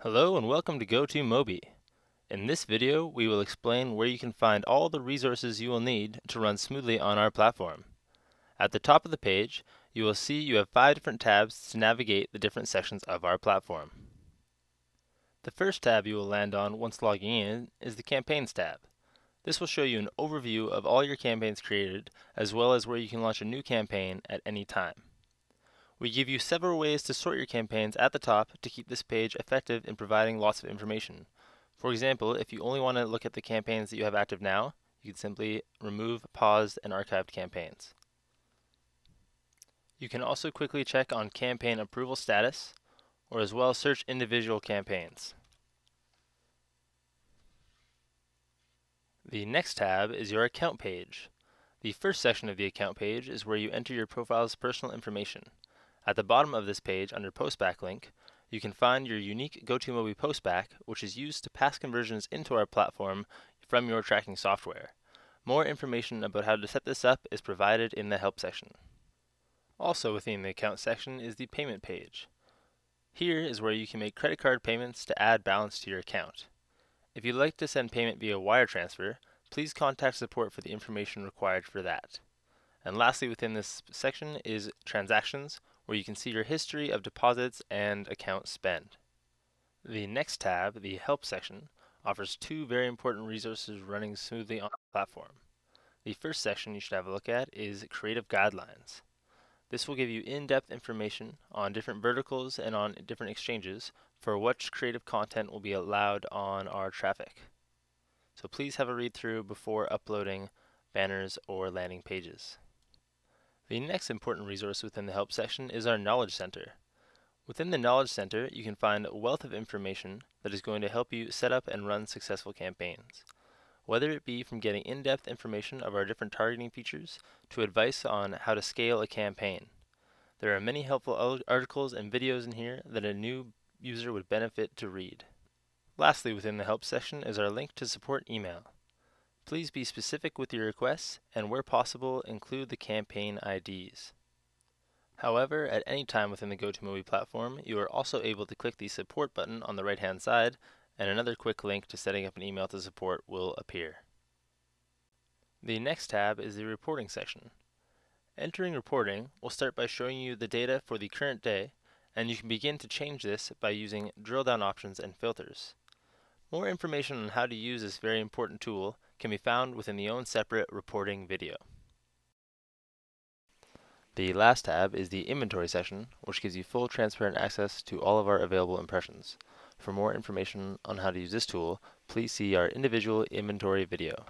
Hello and welcome to Go2mobi. In this video, we will explain where you can find all the resources you will need to run smoothly on our platform. At the top of the page, you will see you have five different tabs to navigate the different sections of our platform. The first tab you will land on once logging in is the Campaigns tab. This will show you an overview of all your campaigns created, as well as where you can launch a new campaign at any time. We give you several ways to sort your campaigns at the top to keep this page effective in providing lots of information. For example, if you only want to look at the campaigns that you have active now, you can simply remove paused and archived campaigns. You can also quickly check on campaign approval status, or as well search individual campaigns. The next tab is your account page. The first section of the account page is where you enter your profile's personal information. At the bottom of this page, under Postback link, you can find your unique Go2mobi postback, which is used to pass conversions into our platform from your tracking software. More information about how to set this up is provided in the Help section. Also within the Account section is the Payment page. Here is where you can make credit card payments to add balance to your account. If you'd like to send payment via wire transfer, please contact support for the information required for that. And lastly within this section is Transactions, where you can see your history of deposits and account spend. The next tab, the Help section, offers two very important resources running smoothly on the platform. The first section you should have a look at is Creative Guidelines. This will give you in-depth information on different verticals and on different exchanges for which creative content will be allowed on our traffic. So please have a read through before uploading banners or landing pages. The next important resource within the Help section is our Knowledge Center. Within the Knowledge Center, you can find a wealth of information that is going to help you set up and run successful campaigns. Whether it be from getting in-depth information of our different targeting features to advice on how to scale a campaign. There are many helpful articles and videos in here that a new user would benefit to read. Lastly, within the Help section is our link to support email. Please be specific with your requests and where possible include the campaign IDs. However, at any time within the Go2mobi platform, you are also able to click the support button on the right hand side and another quick link to setting up an email to support will appear. The next tab is the reporting section. Entering reporting will start by showing you the data for the current day and you can begin to change this by using drill down options and filters. More information on how to use this very important tool can be found within the own separate reporting video. The last tab is the inventory section, which gives you full transparent access to all of our available impressions. For more information on how to use this tool, please see our individual inventory video.